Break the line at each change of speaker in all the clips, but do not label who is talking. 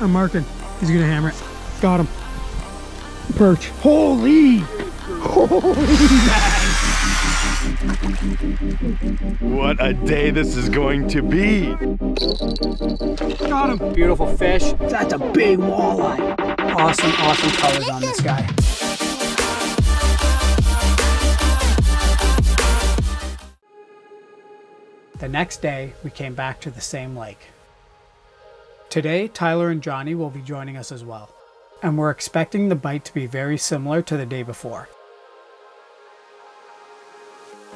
I'm marking. He's gonna hammer it. Got him. Perch. Holy!
What a day this is going to be.
Got him. Beautiful fish. That's a big walleye. Awesome, awesome colors on this guy. The next day, we came back to the same lake. Today, Tyler and Johnny will be joining us as well, and we're expecting the bite to be very similar to the day before.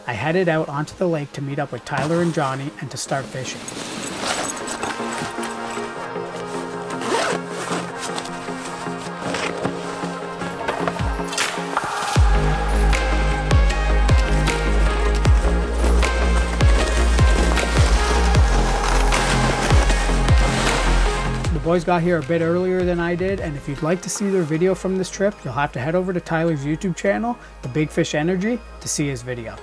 I headed out onto the lake to meet up with Tyler and Johnny and to start fishing. Boys got here a bit earlier than I did, and if you'd like to see their video from this trip, you'll have to head over to Tyler's YouTube channel, The Big Fish Energy, to see his video.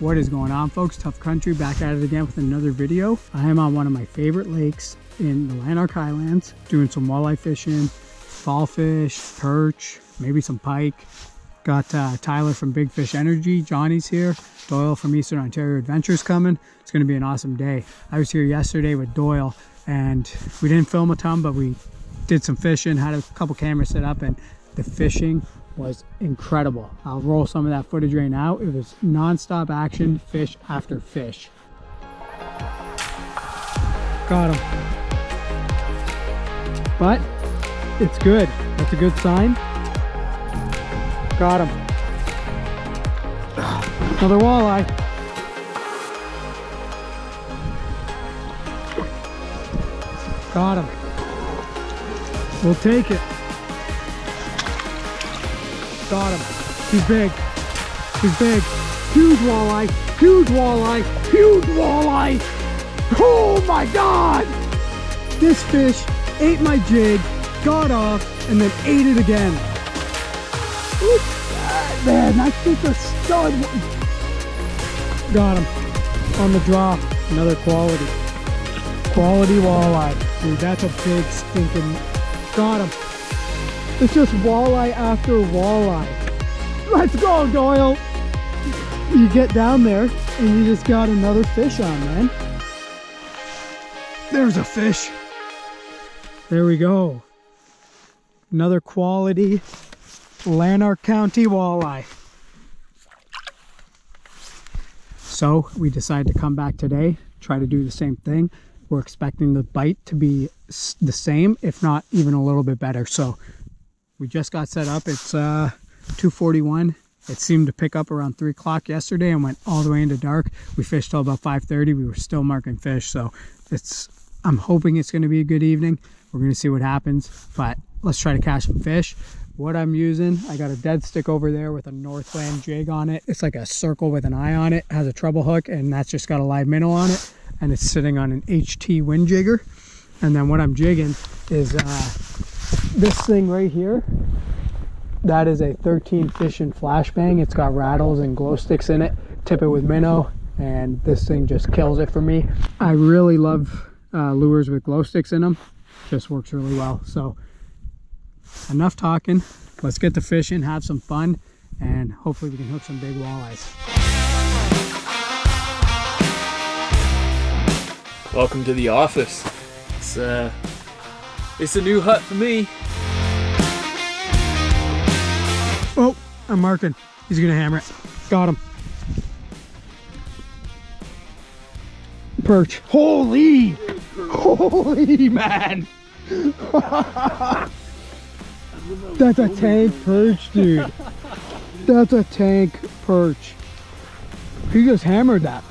What is going on folks? Tough Country back at it again with another video. I am on one of my favorite lakes in the Lanark Highlands doing some walleye fishing, fall fish, perch, maybe some pike. Got uh, Tyler from Big Fish Energy, Johnny's here, Doyle from Eastern Ontario Adventures coming. It's going to be an awesome day. I was here yesterday with Doyle and we didn't film a ton but we did some fishing, had a couple cameras set up and the fishing was incredible. I'll roll some of that footage right now. It was non-stop action, fish after fish. Got him. But it's good. That's a good sign. Got him. Another walleye. Got him. We'll take it. Got him. He's big. He's big. Huge walleye. Huge walleye. Huge walleye. Oh my God. This fish ate my jig, got off, and then ate it again. Look at that, man. That's just a stud. Got him. On the draw. Another quality. Quality walleye. Dude, that's a big stinking. Got him. It's just walleye after walleye. Let's go, Doyle. You get down there and you just got another fish on, man. There's a fish. There we go. Another quality Lanark County walleye. So we decided to come back today, try to do the same thing. We're expecting the bite to be the same, if not even a little bit better. So we just got set up. It's uh, 241. It seemed to pick up around 3 o'clock yesterday and went all the way into dark. We fished till about 5.30. We were still marking fish. So it's I'm hoping it's going to be a good evening. We're going to see what happens. But let's try to catch some fish. What I'm using, I got a dead stick over there with a Northland jig on it. It's like a circle with an eye on it. it has a treble hook and that's just got a live minnow on it. And it's sitting on an HT wind jigger. And then what I'm jigging is uh, this thing right here that is a 13 fish fishing flashbang it's got rattles and glow sticks in it. Tip it with minnow and this thing just kills it for me. I really love uh, lures with glow sticks in them just works really well. So enough talking. Let's get the fishing have some fun and hopefully we can hook some big walleyes.
Welcome to the office. It's uh it's a new hut for me.
I'm marking. He's gonna hammer it. Got him. Perch. Holy! Holy man! That's a tank perch, dude. That's a tank perch. He just hammered that.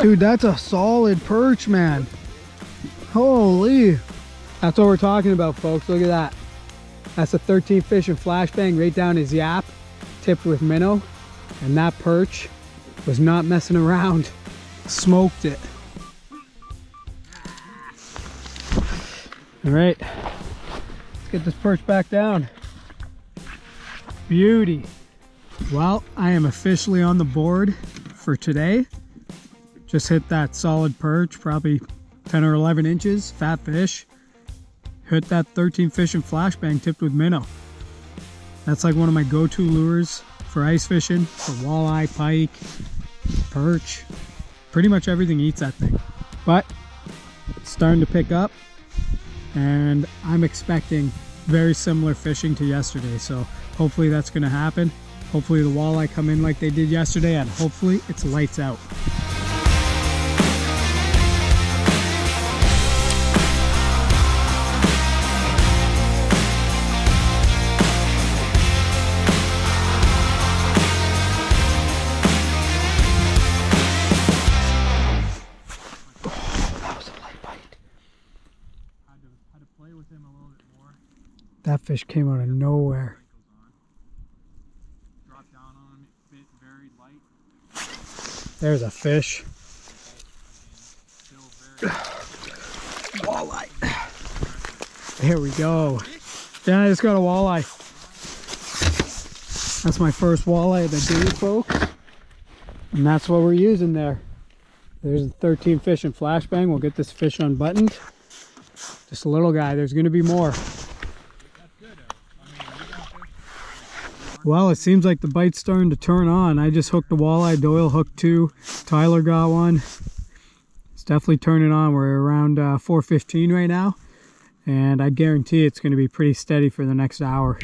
Dude, that's a solid perch, man. Holy. That's what we're talking about, folks. Look at that. That's a 13 Fishing flashbang right down his yap, tipped with minnow. And that perch Was not messing around. Smoked it. All right, let's get this perch back down. Beauty. Well, I am officially on the board for today. Just hit that solid perch, probably 10 or 11 inches, fat fish. Hit that 13 Fishing flashbang tipped with minnow. That's like one of my go-to lures for ice fishing, for walleye, pike, perch. Pretty much everything eats that thing. But it's starting to pick up and I'm expecting very similar fishing to yesterday. So hopefully that's gonna happen. Hopefully the walleye come in like they did yesterday and hopefully it's lights out. That fish came out of nowhere. There's a fish. walleye. There we go. Yeah, I just got a walleye. That's my first walleye of the day, folks. And that's what we're using there. There's a 13 Fishing flashbang. We'll get this fish unbuttoned. Just a little guy. There's going to be more. Well, it seems like the bite's starting to turn on. I just hooked the walleye, Doyle hooked two, Tyler got one. It's definitely turning on. We're around uh, 415 right now, and I guarantee it's going to be pretty steady for the next hour.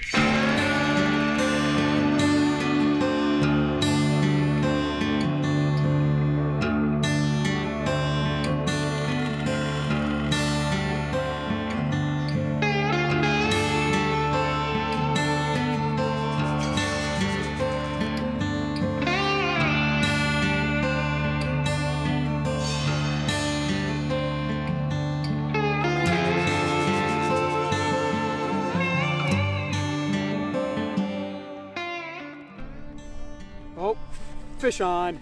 Fish on.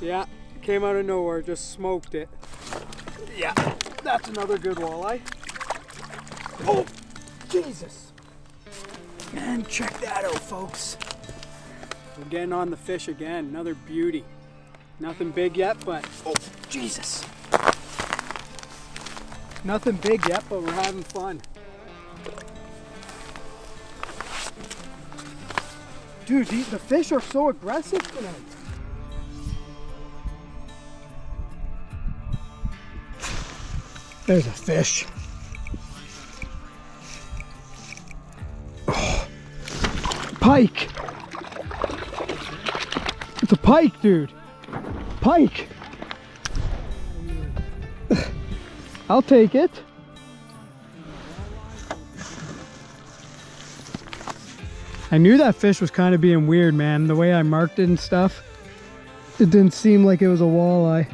Yeah? came out of nowhere, just smoked it. Yeah, that's another good walleye. Oh, Jesus. Man, check that out, folks. We're getting on the fish again, another beauty. Nothing big yet, but, oh, Jesus. Nothing big yet, but we're having fun. Dude, the, the fish are so aggressive tonight. There's a fish. Oh. Pike. It's a pike, dude. Pike. I'll take it. I knew that fish was kind of being weird, man. The way I marked it and stuff, it didn't seem like it was a walleye.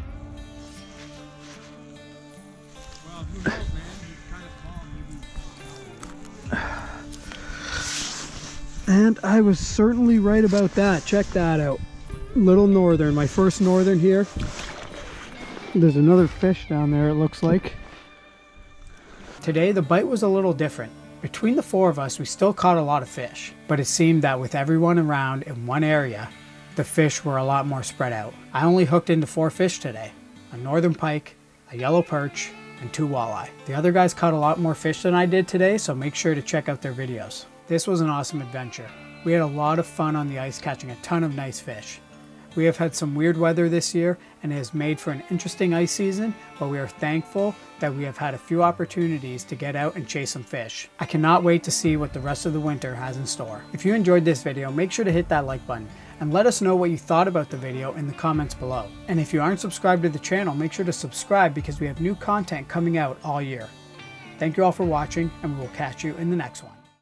And I was certainly right about that. Check that out. Little northern, my first northern here. There's another fish down there, it looks like. Today, the bite was a little different. Between the four of us, we still caught a lot of fish, but it seemed that with everyone around in one area, the fish were a lot more spread out. I only hooked into four fish today, a northern pike, a yellow perch, and two walleye. The other guys caught a lot more fish than I did today, so make sure to check out their videos. This was an awesome adventure. We had a lot of fun on the ice catching a ton of nice fish. We have had some weird weather this year and it has made for an interesting ice season, but we are thankful that we have had a few opportunities to get out and chase some fish. I cannot wait to see what the rest of the winter has in store. If you enjoyed this video, make sure to hit that like button and let us know what you thought about the video in the comments below. And if you aren't subscribed to the channel, make sure to subscribe because we have new content coming out all year. Thank you all for watching and we will catch you in the next one.